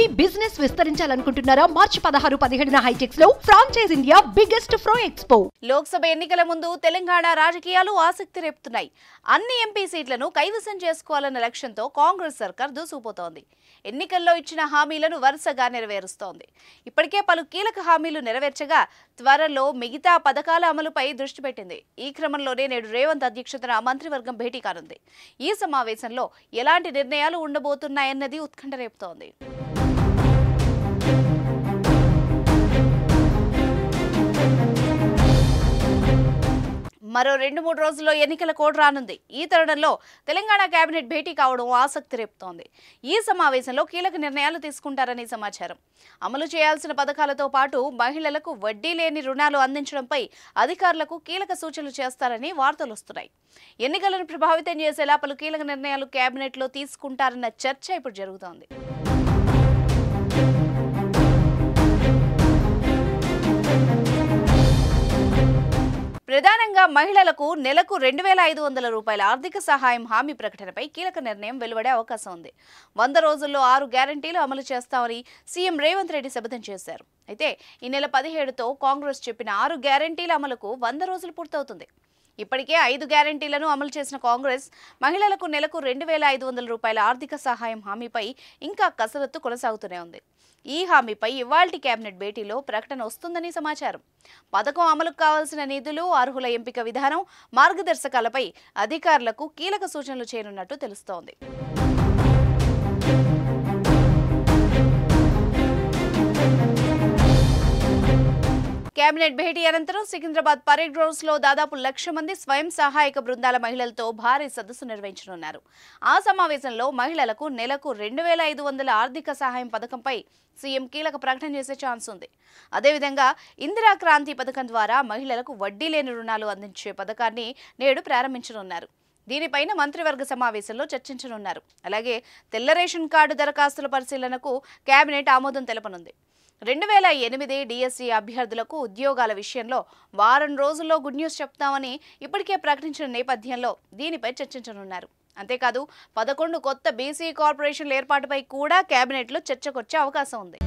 మీ business విస్తరించాలనుకుంటున్నారా? మార్చి పదహారు పదిహేడున హైటెక్స్లో ఫ్రాంచైజ్ ఇండియా బిగ్గెస్ట్ ఫ్రో ఎక్స్పో. లోక్సభ ఎన్నికల ముందు తెలంగాణ రాజకీయాలు ఆసక్తి రేపుతున్నాయి. అన్ని ఎంపీ సీట్లను కైవసం చేసుకోవాలన్న లక్ష్యంతో కాంగ్రెస్ సర్కార్ దూసుకుపోతోంది. ఎన్నికల్లో ఇచ్చిన హామీలను వరుసగా నెరవేరుస్తోంది. ఇప్పటికే పలు కీలక హామీలు నెరవేర్చగా త్వరలో మిగతా పథకాల అమలుపై దృష్టి పెట్టింది. ఈ క్రమంలోనే నేడు రేవంత్ అధ్యక్షతన మంత్రివర్గం భేటీ కానుంది. ఈ సమావేశంలో ఎలాంటి నిర్ణయాలు ఉండబోతున్నాయన్నది ఉత్కంఠ రేపుతోంది. మరో రెండు మూడు రోజుల్లో ఎన్నికల కోడ్ రానుంది. ఈ తరుణంలో తెలంగాణ కేబినెట్ భేటీ కావడం ఆసక్తి రేపుతోంది. ఈ సమావేశంలో కీలక నిర్ణయాలు తీసుకుంటారని సమాచారం. అమలు చేయాల్సిన పథకాలతో పాటు మహిళలకు వడ్డీ లేని రుణాలు అందించడంపై అధికారులకు కీలక సూచనలు చేస్తారని వార్తలు వస్తున్నాయి. ఎన్నికలను ప్రభావితం చేసేలా పలు కీలక నిర్ణయాలు కేబినెట్లో తీసుకుంటారన్న చర్చ ఇప్పుడు జరుగుతోంది. ప్రధానంగా మహిళలకు నెలకు రెండు వేల ఐదు వందల రూపాయల ఆర్థిక సహాయం హామీ ప్రకటనపై కీలక నిర్ణయం వెలువడే అవకాశం ఉంది. వంద రోజుల్లో ఆరు గ్యారంటీలు అమలు చేస్తామని సీఎం రేవంత్ రెడ్డి శపథం చేశారు. అయితే ఈ నెల పదిహేడుతో కాంగ్రెస్ చెప్పిన ఆరు గ్యారంటీల అమలుకు వంద రోజులు పూర్తవుతుంది. ఇప్పటికే ఐదు గ్యారంటీలను అమలు చేసిన కాంగ్రెస్ మహిళలకు నెలకు రెండు వేల ఐదు వందల రూపాయల ఆర్థిక సహాయం హామీపై ఇంకా కసరత్తు కొనసాగుతూనే ఉంది. ఈ హామీపై ఇవాల్టి కేబినెట్ భేటీలో ప్రకటన వస్తుందని సమాచారం. పథకం అమలుకు కావాల్సిన నిధులు అర్హుల ఎంపిక విధానం మార్గదర్శకాలపై అధికారులకు కీలక సూచనలు చేయనున్నట్టు తెలుస్తోంది. కేబినెట్ భేటీ అనంతరం సికింద్రాబాద్ పరేడ్ గ్రౌండ్స్లో దాదాపు లక్ష మంది స్వయం సహాయక బృందాల మహిళలతో భారీ సదస్సు నిర్వహించనున్నారు. ఆ సమావేశంలో మహిళలకు నెలకు రెండు వేల ఐదు వందల ఆర్థిక సహాయం పథకంపై సీఎం కీలక ప్రకటన చేసే ఛాన్స్ ఉంది. అదేవిధంగా ఇందిరా క్రాంతి పథకం ద్వారా మహిళలకు వడ్డీ లేని రుణాలు అందించే పథకాన్ని నేడు ప్రారంభించనున్నారు. దీనిపైన మంత్రివర్గ సమావేశంలో చర్చించనున్నారు. అలాగే తెల్ల రేషన్ కార్డు దరఖాస్తుల పరిశీలనకు కేబినెట్ ఆమోదం తెలపనుంది. రెండు వేల ఎనిమిది డిఎస్సి అభ్యర్థులకు ఉద్యోగాల విషయంలో వారం రోజుల్లో గుడ్ న్యూస్ చెప్తామని ఇప్పటికే ప్రకటించిన నేపథ్యంలో దీనిపై చర్చించనున్నారు. అంతేకాదు పదకొండు కొత్త బీసీ కార్పొరేషన్ల ఏర్పాటుపై కూడా కేబినెట్లో చర్చకొచ్చే అవకాశం ఉంది.